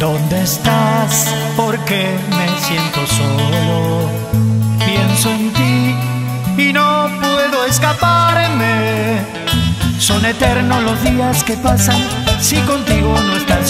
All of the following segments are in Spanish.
¿Dónde estás? Porque me siento solo. Pienso en ti y no puedo escaparme. Son eternos los días que pasan si contigo no estás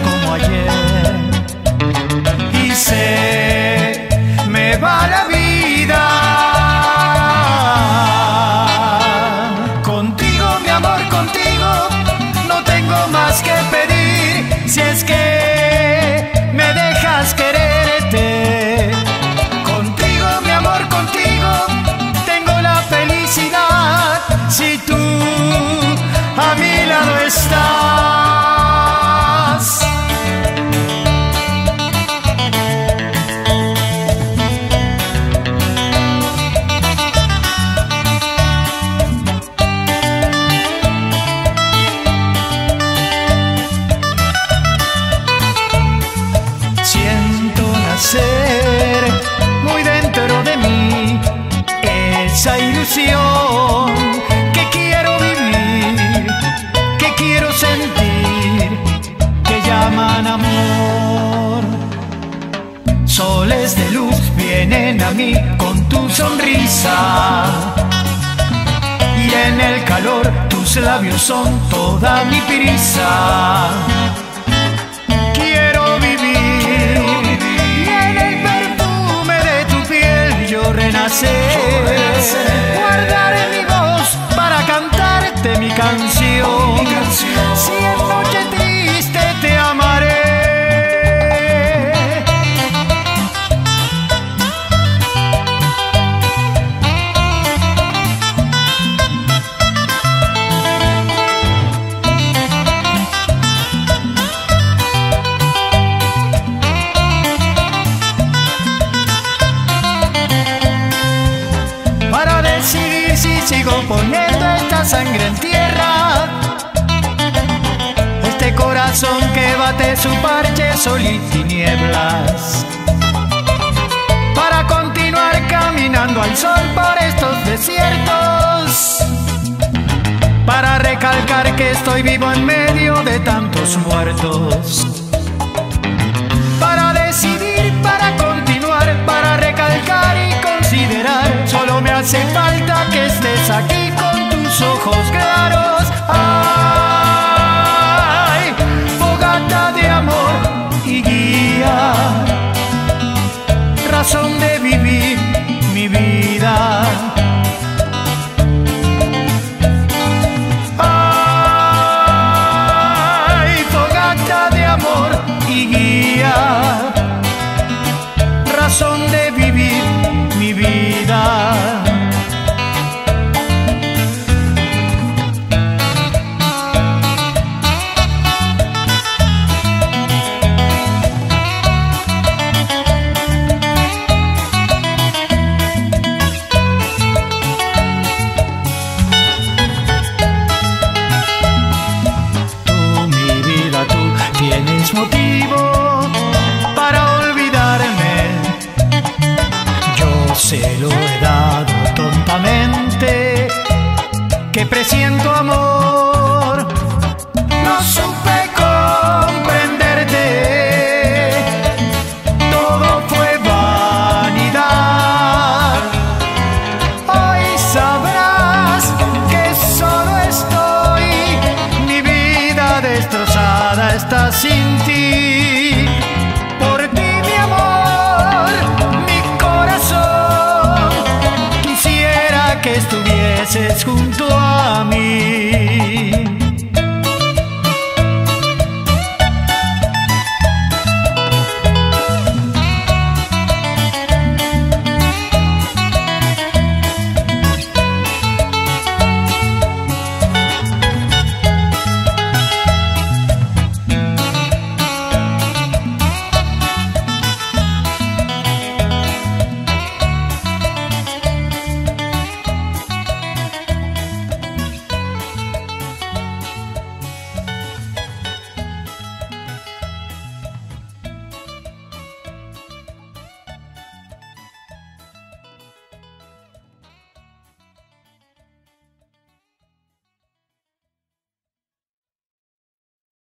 vienen a mí con tu sonrisa. Y en el calor tus labios son toda mi prisa. Quiero vivir y en el perfume de tu piel yo renacer. Guardaré mi voz para cantarte mi canción. Poniendo esta sangre en tierra. Este corazón que bate su parche sol y tinieblas. Para continuar caminando al sol por estos desiertos. Para recalcar que estoy vivo en medio de tantos muertos para decidir, para continuar, para recalcar y considerar. Solo me hace falta estés aquí con tus ojos claros. Ay, fogata de amor y guía, razón de presiento amor. găsesc un doamne